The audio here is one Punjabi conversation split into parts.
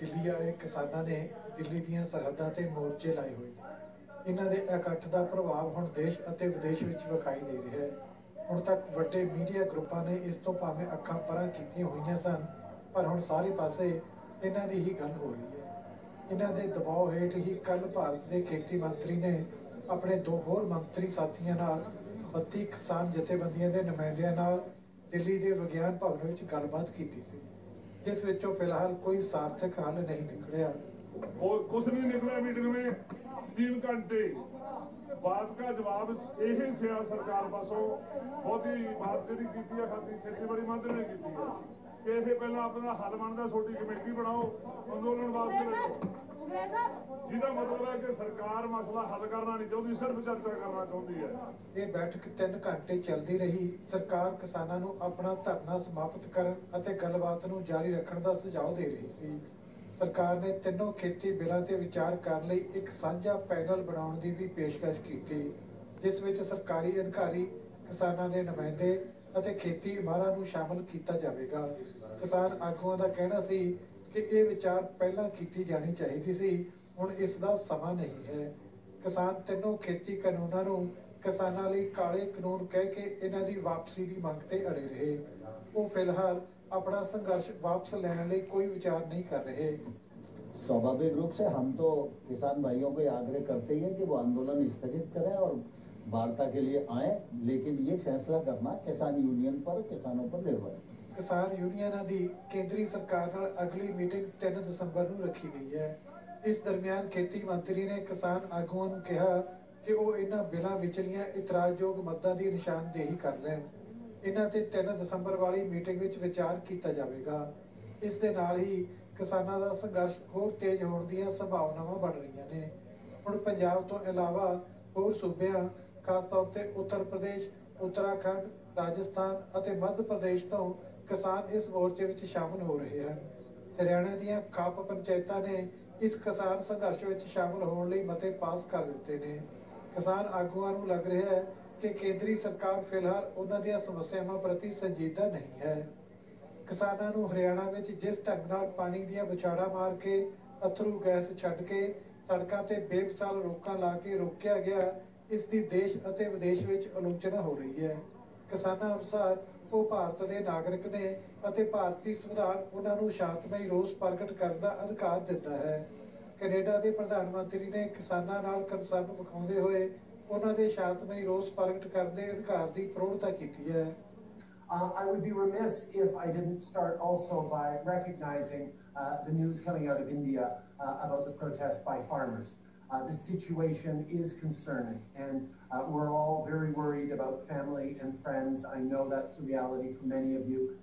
ਦਿੱਲੀ ਆਏ ਕਿਸਾਨਾਂ ਨੇ ਦਿੱਲੀ ਦੀਆਂ ਸਰਹੱਦਾਂ ਤੇ ਮੋਰਚੇ ਲਾਏ ਹੋਏ ਇਹਨਾਂ ਦੇ ਇਕੱਠ ਦਾ ਪ੍ਰਭਾਵ ਹੁਣ ਦੇਸ਼ ਅਤੇ ਵਿਦੇਸ਼ ਵਿੱਚ ਵਿਖਾਈ ਦੇ ਰਿਹਾ ਹੈ। ਹੁਣ ਤੱਕ ਵੱਡੇ ਮੀਡੀਆ ਗਰੁੱਪਾਂ ਨੇ ਇਸ ਤੋਂ ਭਾਵੇਂ ਅੱਖਾਂ ਪਰਾਂ ਕੀਤੀਆਂ ਹੋਈਆਂ ਸਨ, ਪਰ ਹੁਣ ਸਾਰੇ ਪਾਸੇ ਇਹਨਾਂ ਦੀ ਹੀ ਗੱਲ ਹੋ ਰਹੀ ਹੈ। ਇਹਨਾਂ ਦੇ ਦਬਾਅ ਹੇਠ ਹੀ ਕੱਲ ਭਾਰਤ ਦੇ ਖੇਤੀ ਮੰਤਰੀ ਨੇ ਆਪਣੇ ਦੋ ਹੋਰ ਮੰਤਰੀ ਸਾਥੀਆਂ ਨਾਲ 32 ਕਿਸਾਨ ਜਥੇਬੰਦੀਆਂ ਦੇ ਨੁਮਾਇੰਦਿਆਂ ਨਾਲ ਦਿੱਲੀ ਦੇ ਵਿਗਿਆਨ ਭਵਨ ਵਿੱਚ ਗੱਲਬਾਤ ਕੀਤੀ ਸੀ। ਜਿਸ ਵਿੱਚੋਂ ਫਿਲਹਾਲ ਕੋਈ ਸਾਰਥਕ ਹੱਲ ਨਹੀਂ ਨਿਕਲਿਆ। ਉਹ ਕੁਝ ਨਹੀਂ ਨਿਕਲਿਆ ਮੀਟਿੰਗ ਵਿੱਚ। 3 ਘੰਟੇ ਬਾਤ ਦਾ ਜਵਾਬ ਇਹ ਸਿਆ ਸਰਕਾਰ ਪਾਸੋਂ ਬਹੁਤੀ ਬਾਤ ਜਿਹੜੀ ਕੀਤੀ ਆ ਖਾਤੀ ਖੇਤੀਬਾੜੀ ਮੰਤਰੀ ਨੇ ਕੀਤੀ ਆ। ਇਹ ਪਹਿਲਾਂ ਆਪਣਾ ਹੱਲ ਬਣਦਾ ਛੋਟੀ ਕਮੇਟੀ ਬਣਾਓ, ਅੰਦੋਲਨ ਵਾਸਤੇ ਜਿਹਦਾ ਮਤਲਬ ਹੈ ਕਿ ਸਰਕਾਰ ਮਸਲਾ ਹੱਲ ਕਰਨਾ ਨਹੀਂ ਚਾਹੁੰਦੀ, ਸਿਰਫ ਚਰਚਾ ਕਰਨਾ ਚਾਹੁੰਦੀ ਹੈ। ਇਹ ਬੈਠਕ 3 ਘੰਟੇ ਚੱਲਦੀ ਰਹੀ। ਸਰਕਾਰ ਕਿਸਾਨਾਂ ਨੂੰ ਆਪਣਾ ਧਰਨਾ ਸਮਾਪਤ ਕਰਨ ਅਤੇ ਗੱਲਬਾਤ ਨੂੰ ਜਾਰੀ ਰੱਖਣ ਦਾ ਸੁਝਾਅ ਦੇ ਰਹੀ ਸੀ। ਸਰਕਾਰ ਨੇ ਤਿੰਨੋਂ ਖੇਤੀ ਬਿੱਲਾਂ ਤੇ ਵਿਚਾਰ ਕਰਨ ਲਈ ਇੱਕ ਸਾਂਝਾ ਪੈਨਲ ਬਣਾਉਣ ਦੀ ਵੀ ਪੇਸ਼ਕਸ਼ ਕੀਤੀ, ਜਿਸ ਵਿੱਚ ਸਰਕਾਰੀ ਅਧਿਕਾਰੀ, ਕਿਸਾਨਾਂ ਦੇ ਨੁਮਾਇੰਦੇ ਅਤੇ ਖੇਤੀ ਮਾਹਰਾਂ ਨੂੰ ਸ਼ਾਮਲ ਕੀਤਾ ਜਾਵੇਗਾ। ਕਿਸਾਨ ਆਗੂਆਂ ਦਾ ਕਹਿਣਾ ਸੀ ਕਿ ਇਹ ਵਿਚਾਰ ਪਹਿਲਾਂ ਕੀਤੀ ਜਾਣੀ ਚਾਹੀਦੀ ਸੀ ਹੁਣ ਇਸ ਦਾ ਸਮਾਂ ਨਹੀਂ ਹੈ ਕਿਸਾਨ ਤਿੰਨੋਂ ਖੇਤੀ ਕਾਨੂੰਨਾਂ ਨੂੰ ਕਿਸਾਨਾਂ ਲਈ ਕਾਲੇ ਕਾਨੂੰਨ ਕਹਿ ਕੇ ਇਹਨਾਂ ਦੀ ਵਾਪਸੀ ਦੀ ਮੰਗ ਤੇ ਅੜੇ ਰਹੇ ਉਹ ਫਿਲਹਾਲ ਆਪਣਾ ਸੰਘਰਸ਼ ਵਾਪਸ ਲੈਣ ਲਈ ਕੋਈ ਵਿਚਾਰ ਨਹੀਂ ਕਰ ਰਹੇ स्वाभाविक रूप से हम तो किसान भाइयों को ये आग्रह करते ही है कि वो आंदोलन स्थगित करें और वार्ता के लिए आए लेकिन ये फैसला करना किसान यूनियन पर किसानों पर निर्भर है ਕਿਸਾਨ ਯੂਨੀਅਨਾਂ ਦੀ ਕੇਂਦਰੀ ਸਰਕਾਰ ਨਾਲ ਅਗਲੀ ਮੀਟਿੰਗ 3 ਦਸੰਬਰ ਨੂੰ ਰੱਖੀ ਗਈ ਹੈ। ਇਸ ਦਰਮਿਆਨ ਖੇਤੀ ਮੰਤਰੀ ਨੇ ਕਿਸਾਨ ਆਗੂਆਂ ਨੂੰ ਕਿਹਾ ਕਿ ਉਹ ਇਹਨਾਂ ਬਿੱਲਾਂ ਵਿਚਲੀਆਂ ਇਤਰਾਜ਼ਯੋਗ ਮੱਦਾਂ ਦੀ ਨਿਸ਼ਾਨਦੇਹੀ ਕਰ ਲੈਣ। ਇਹਨਾਂ ਤੇ 3 ਦਸੰਬਰ ਵਾਲੀ ਮੀਟਿੰਗ ਵਿੱਚ ਵਿਚਾਰ ਕੀਤਾ ਜਾਵੇਗਾ। ਇਸ ਦੇ ਨਾਲ ਹੀ ਕਿਸਾਨਾਂ ਦਾ ਸੰਘਰਸ਼ ਹੋਰ ਤੇਜ਼ ਹੋਣ ਦੀਆਂ ਸੰਭਾਵਨਾਵਾਂ ਬਣ ਰਹੀਆਂ ਨੇ। ਹੁਣ ਪੰਜਾਬ ਤੋਂ ਇਲਾਵਾ ਹੋਰ ਸੂਬਿਆਂ, ਖਾਸ ਤੌਰ ਤੇ ਉੱਤਰ ਪ੍ਰਦੇਸ਼, ਉੱਤਰਾਖੰਡ, ਰਾਜਸਥਾਨ ਅਤੇ ਮੱਧ ਪ੍ਰਦੇਸ਼ ਤੋਂ ਕਿਸਾਨ ਇਸ ਮੋਰਚੇ ਵਿੱਚ ਸ਼ਾਮਲ ਹੋ ਰਹੇ ਹਨ। ਹਰਿਆਣਾ ਦੀਆਂ ਖਾਪ ਪੰਚਾਇਤਾਂ ਨੇ ਇਸ ਕਿਸਾਨ ਸੰਘਰਸ਼ ਵਿੱਚ ਸ਼ਾਮਲ ਹੋਣ ਲਈ ਮਤੇ ਪਾਸ ਕਰ ਦਿੱਤੇ ਨੇ। ਕਿਸਾਨ ਆਗੂਆਂ ਨੂੰ ਲੱਗ ਰਿਹਾ ਹੈ ਕਿ ਕੇਂਦਰੀ ਸਰਕਾਰ ਫਿਲਹਾਲ ਉਹਨਾਂ ਦੀਆਂ ਸਮੱਸਿਆਵਾਂ ਪ੍ਰਤੀ ਸੰਜੀਦਾ ਨਹੀਂ ਹੈ। ਕਿਸਾਨਾਂ ਨੂੰ ਹਰਿਆਣਾ ਵਿੱਚ ਜਿਸ ਢੰਗ ਨਾਲ ਪਾਣੀ ਦੀਆਂ ਵਿਛਾੜਾਂ ਮਾਰ ਕੇ, ਅਥਰੂ ਗੈਸ ਛੱਡ ਕੇ, ਸੜਕਾਂ ਤੇ ਬੇਮਿਸਾਲ ਰੋਕਾਂ ਲਾ ਕੇ ਰੋਕਿਆ ਗਿਆ, ਇਸ ਦੀ ਦੇਸ਼ ਅਤੇ ਵਿਦੇਸ਼ ਵਿੱਚ ਆਲੋਚਨਾ ਹੋ ਰਹੀ ਹੈ। ਕਿਸਾਨਾਂ ਅਨੁਸਾਰ ਉਹ ਭਾਰਤ ਦੇ ਨਾਗਰਿਕ ਨੇ ਅਤੇ ਭਾਰਤੀ ਸੰਵਿਧਾਨ ਉਹਨਾਂ ਨੂੰ ਸ਼ਾਂਤਮਈ ਰੋਸ ਪ੍ਰਗਟ ਕਰਨ ਦਾ ਅਧਿਕਾਰ ਦਿੰਦਾ ਹੈ ਕੈਨੇਡਾ ਦੇ ਪ੍ਰਧਾਨ ਮੰਤਰੀ ਨੇ ਕਿਸਾਨਾਂ ਨਾਲ ਕੰਸਰਨ ਵਿਖਾਉਂਦੇ ਹੋਏ ਉਹਨਾਂ ਦੇ ਸ਼ਾਂਤਮਈ ਰੋਸ ਪ੍ਰਗਟ ਕਰਨ ਦੇ ਅਧਿਕਾਰ ਦੀ ਪ੍ਰੋੜਤਾ ਕੀਤੀ ਹੈ Uh, I would be remiss if I didn't start also by recognizing uh, the news coming out of India uh, about the protests by farmers. Uh, the situation is concerning, and uh, we're all very worried about family and friends. I know that's the reality for many of you.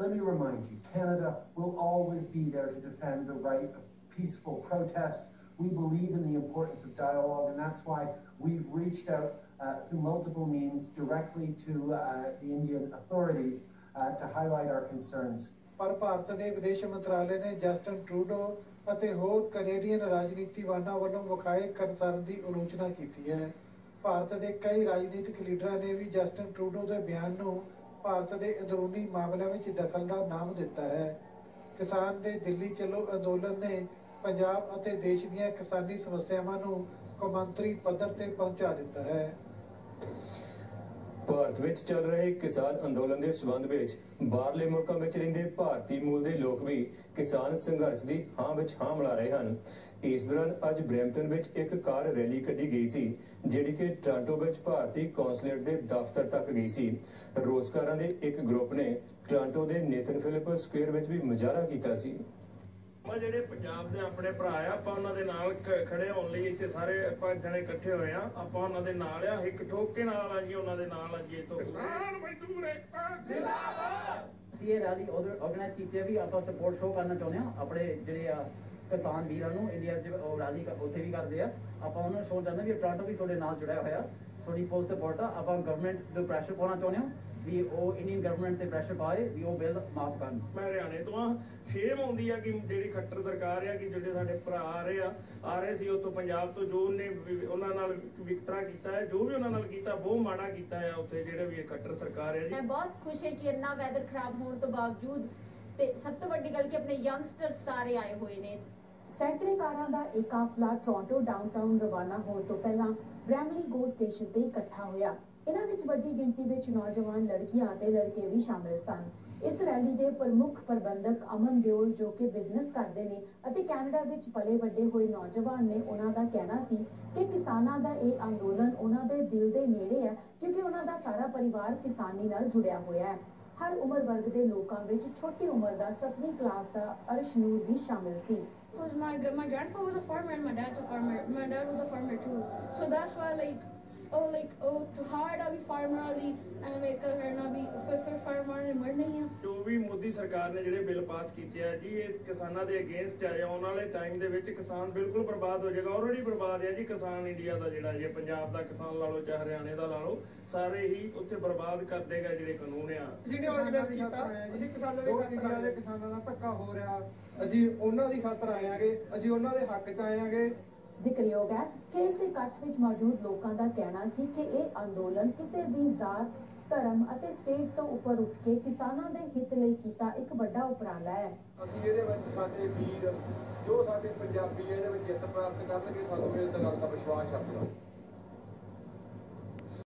Let me remind you Canada will always be there to defend the right of peaceful protest. We believe in the importance of dialogue, and that's why we've reached out uh, through multiple means directly to uh, the Indian authorities uh, to highlight our concerns. ਪਰ ਭਾਰਤ ਦੇ ਵਿਦੇਸ਼ ਮੰਤਰਾਲੇ ਨੇ ਜਸਟਨ ਟਰੂਡੋ ਅਤੇ ਹੋਰ ਕੈਨੇਡੀਅਨ ਰਾਜਨੀਤੀਵਾਨਾਂ ਵੱਲੋਂ ਵਿਖਾਏ ਕੰਸਰਨ ਦੀ ਆਲੋਚਨਾ ਕੀਤੀ ਹੈ। ਭਾਰਤ ਦੇ ਕਈ ਰਾਜਨੀਤਿਕ ਲੀਡਰਾਂ ਨੇ ਵੀ ਜਸਟਨ ਟਰੂਡੋ ਦੇ ਬਿਆਨ ਨੂੰ ਭਾਰਤ ਦੇ ਅੰਦਰੂਨੀ ਮਾਮਲਿਆਂ ਵਿੱਚ ਦਖਲ ਦਾ ਨਾਮ ਦਿੱਤਾ ਹੈ। ਕਿਸਾਨ ਦੇ ਦਿੱਲੀ ਚੱਲੋ ਅੰਦੋਲਨ ਨੇ ਪੰਜਾਬ ਅਤੇ ਦੇਸ਼ ਦੀਆਂ ਕਿਸਾਨੀ ਸਮੱਸਿਆਵਾਂ ਨੂੰ ਕੌਮਾਂਤਰੀ ਪੱਧਰ ਤੇ ਪਹੁੰਚਾ ਦਿੱਤਾ ਹੈ। ਭਾਰਤ ਵਿੱਚ ਚੱਲ ਰਹੇ ਕਿਸਾਨ ਅੰਦੋਲਨ ਦੇ ਸਬੰਧ ਵਿੱਚ ਬਾਹਰਲੇ ਮੁਲਕਾਂ ਵਿੱਚ ਰਹਿੰਦੇ ਭਾਰਤੀ ਮੂਲ ਦੇ ਲੋਕ ਵੀ ਕਿਸਾਨ ਸੰਘਰਸ਼ ਦੀ ਹਾਂ ਵਿੱਚ ਹਾਂ ਮਿਲਾ ਰਹੇ ਹਨ। ਇਸ ਦੌਰਾਨ ਅੱਜ ਬ੍ਰੈਂਪਟਨ ਵਿੱਚ ਇੱਕ ਕਾਰ ਰੈਲੀ ਕੱਢੀ ਗਈ ਸੀ, ਜਿਹੜੀ ਕਿ ਟ੍ਰਾਂਟੋ ਵਿੱਚ ਭਾਰਤੀ ਕੌਂਸਲੇਟ ਦੇ ਦਫ਼ਤਰ ਤੱਕ ਗਈ ਸੀ। ਰੋਜ਼ਗਾਰਾਂ ਦੇ ਇੱਕ ਗਰੁੱਪ ਨੇ ਟ੍ਰਾਂਟੋ ਦੇ ਨੇਥਨ ਫਿਲਿਪ ਸਕੁਅਰ ਵਿੱਚ ਵੀ ਮੁਜ਼ਾਹਰਾ ਕੀਤਾ ਸੀ। ਆਪਾਂ ਜਿਹੜੇ ਪੰਜਾਬ ਦੇ ਆਪਣੇ ਭਰਾ ਆ ਆਪਾਂ ਉਹਨਾਂ ਦੇ ਨਾਲ ਖੜੇ ਹੋਣ ਲਈ ਇੱਥੇ ਸਾਰੇ ਆਪਾਂ ਜਣੇ ਇਕੱਠੇ ਹੋਏ ਆ। ਆਪਾਂ ਉਹਨਾਂ ਦੇ ਨਾਲ ਆ ਇੱਕ ਠੋਕੇ ਨਾਲ ਆ ਜੀ ਉਹਨਾਂ ਦੇ ਨਾਲ ਆ ਜੀ ਤੋਂ ਕਿਸਾਨ ਮਜ਼ਦੂਰ ਏਕਤਾ ਅਸੀਂ ਇਹ ਰੈਲੀ ਆਰਗੇਨਾਈਜ਼ ਕੀਤੀ ਹੈ ਵੀ ਆਪਾਂ ਸਪੋਰਟ ਸ਼ੋਅ ਕਰਨਾ ਚਾਹੁੰਦੇ ਆ। ਆਪਣੇ ਜਿਹੜੇ ਆ ਕਿਸਾਨ ਵੀਰਾਂ ਨੂੰ ਇੰਡੀਆ 'ਚ ਉਹ ਰੈਲੀ ਉੱਥੇ ਵੀ ਕਰਦੇ ਆ। ਆਪਾਂ ਉਹਨਾਂ ਨੂੰ ਸ਼ੋਅ ਕਰਨਾ ਵੀ ਟੋਰਾਂਟੋ ਵੀ ਤੁਹਾਡੇ ਨਾਲ ਜੁੜਿਆ ਹੋਇਆ। ਤੁਹਾਡੀ ਫੁੱਲ ਸਪੋਰਟ ਆ। ਆਪਾਂ ਗਵਰਨਮੈਂਟ ਦੇ ਪ੍ਰੈਸ਼ਰ ਪਾਉਣਾ ਚਾਹੁੰਦੇ ਹਾਂ ਵੀ ਉਹ ਇੰਡੀਅਨ ਗਵਰਨਮੈਂਟ ਤੇ ਪ੍ਰੈਸ਼ਰ ਪਾਏ ਵੀ ਉਹ ਬਿੱਲ ਮਾਫ ਕਰਨ। ਮੈਂ ਹਰਿਆਣੇ ਤੋਂ ਆ ਸ਼ੇਮ ਆਉਂਦੀ ਆ ਕਿ ਜਿਹੜੀ ਖੱਟਰ ਸਰਕਾਰ ਆ ਕਿ ਜਿਹੜੇ ਸਾਡੇ ਭਰਾ ਆ ਰਹੇ ਆ ਆ ਰਹੇ ਸੀ ਉੱਥੋਂ ਪੰਜਾਬ ਤੋਂ ਜੋ ਉਹਨੇ ਉਹਨਾਂ ਨਾਲ ਵਿਤਕਰਾ ਕੀਤਾ ਹੈ ਜੋ ਵੀ ਉਹਨਾਂ ਨਾਲ ਕੀਤਾ ਬਹੁਤ ਮਾੜਾ ਕੀਤਾ ਹੈ ਉੱਥੇ ਜਿਹੜੇ ਵੀ ਖੱਟਰ ਸਰਕਾਰ ਹੈ ਜੀ। ਮੈਂ ਬਹੁਤ ਖੁਸ਼ ਹਾਂ ਕਿ ਇੰਨਾ ਵੈਦਰ ਖਰਾਬ ਹੋਣ ਤੋਂ ਬਾਵਜੂਦ ਤੇ ਸਭ ਤੋਂ ਵੱਡੀ ਗੱਲ ਕਿ ਆਪਣੇ ਯੰਗਸਟਰ ਸਾਰੇ ਆਏ ਹੋਏ ਨੇ। ਸੈਂਕੜੇ ਕਾਰਾਂ ਦਾ ਇਹ ਕਾਫਲਾ ਟੋਰਾਂਟੋ ਡਾਊਨਟਾਊਨ ਰਵਾਨਾ ਹੋਣ ਤੋਂ ਪਹਿਲਾਂ ਬ੍ਰੈਮਲੀ ਗੋ ਸਟੇਸ਼ਨ ਤੇ ਇਕੱਠਾ ਹੋਇਆ। ਇਹਨਾਂ ਵਿੱਚ ਵੱਡੀ ਗਿਣਤੀ ਵਿੱਚ ਨੌਜਵਾਨ ਲੜਕੀਆਂ ਅਤੇ ਲੜਕੇ ਵੀ ਸ਼ਾਮਿਲ ਸਨ ਇਸ ਰੈਲੀ ਦੇ ਪ੍ਰਮੁੱਖ ਪ੍ਰਬੰਧਕ ਅਮਨ ਦਿਓਲ, ਜੋ ਕਿ ਬਿਜ਼ਨਸ ਕਰਦੇ ਨੇ ਅਤੇ ਕੈਨੇਡਾ ਵਿੱਚ ਪਲੇ ਵੱਡੇ ਹੋਏ ਨੌਜਵਾਨ ਨੇ, ਉਹਨਾਂ ਦਾ ਕਹਿਣਾ ਸੀ ਕਿ ਕਿਸਾਨਾਂ ਦਾ ਇਹ ਅੰਦੋਲਨ ਉਹਨਾਂ ਦੇ ਦਿਲ ਦੇ ਨੇੜੇ ਹੈ, ਕਿਉਂਕਿ ਉਹਨਾਂ ਦਾ ਸਾਰਾ ਪਰਿਵਾਰ ਕਿਸਾਨੀ ਨਾਲ ਜੁੜਿਆ ਹੋਇਆ ਹੈ ਹਰ ਉਮਰ ਵਰਗ ਦੇ ਲੋਕਾਂ ਵਿੱਚ ਛੋਟੀ ਉਮਰ ਦਾ 7ਵੀਂ ਕਲਾਸ ਦਾ ਅਰਸ਼ਨੂਰ ਵੀ ਸ਼ਾਮਿਲ ਸੀ Because my my grandpa was a farmer and my dad's a farmer. My dad was a farmer too. So, that's why, like ਉਹ ਲਾਈਕ ਉਹ ਤੁਹਾੜਾ ਵੀ ਫਾਰਮਰ ਵਾਲੀ ਅਮਰੀਕਾ ਕਰਨਾ ਵੀ ਫਿਰ ਫਾਰਮਰ ਨੇ ਮਰਨਾ ਹੀ ਆ। ਜੋ ਵੀ ਮੋਦੀ ਸਰਕਾਰ ਨੇ ਜਿਹੜੇ ਬਿੱਲ ਪਾਸ ਕੀਤੇ ਆ ਜੀ ਇਹ ਕਿਸਾਨਾਂ ਦੇ ਅਗੇਂਸਟ ਆ ਆਉਣ ਵਾਲੇ ਟਾਈਮ ਦੇ ਵਿੱਚ ਕਿਸਾਨ ਬਿਲਕੁਲ ਬਰਬਾਦ ਹੋ ਜਾਏਗਾ ਆਲਰੇਡੀ ਬਰਬਾਦ ਹੈ ਜੀ ਕਿਸਾਨ ਇੰਡੀਆ ਦਾ ਜਿਹੜਾ ਜੇ ਪੰਜਾਬ ਦਾ ਕਿਸਾਨ ਲਾ ਲਓ ਜਾਂ ਹਰਿਆਣੇ ਦਾ ਲਾ ਲਓ ਸਾਰੇ ਹੀ ਉੱਥੇ ਬਰਬਾਦ ਕਰ ਦੇਗਾ ਜਿਹੜੇ ਕਾਨੂੰਨ ਆ। ਜਿਹਨੇ ਆਰਗੇਨਾਈਜ਼ ਕੀਤਾ ਅਸੀਂ ਕਿਸਾਨਾਂ ਦੇ ਖਾਤਰ ਦੇ ਕਿਸਾਨਾਂ ਦਾ ਧੱਕਾ ਹੋ ਰਿਹਾ ਅਸੀਂ ਉਹਨਾਂ ਦੀ ਖਾਤਰ ਆਏ ਆਗੇ ਅਸੀਂ ਉਹਨਾਂ ਦੇ ਹੱਕ 'ਚ ਆਏ ਆਗੇ। ਜ਼ਿਕਰਯੋਗ ਹੈ ਕਿ ਇਸ ਇਕੱਠ ਵਿੱਚ ਮੌਜੂਦ ਲੋਕਾਂ ਦਾ ਕਹਿਣਾ ਸੀ ਕਿ ਇਹ ਅੰਦੋਲਨ ਕਿਸੇ ਵੀ ਜ਼ਾਤ, ਧਰਮ ਅਤੇ ਸਟੇਟ ਤੋਂ ਉੱਪਰ ਉੱਠ ਕੇ ਕਿਸਾਨਾਂ ਦੇ ਹਿੱਤ ਲਈ ਕੀਤਾ ਇੱਕ ਵੱਡਾ ਉਪਰਾਲਾ ਹੈ। ਅਸੀਂ ਇਹਦੇ ਵਿੱਚ ਸਾਡੇ ਵੀਰ, ਜੋ ਸਾਡੇ ਪੰਜਾਬੀ ਇਹਦੇ ਵਿੱਚ ਜਿੱਤ ਪ੍ਰਾਪਤ ਕਰਨਗੇ, ਸਾਨੂੰ ਇਸ ਗੱਲ ਦਾ ਵਿਸ਼ਵਾਸ ਹੈ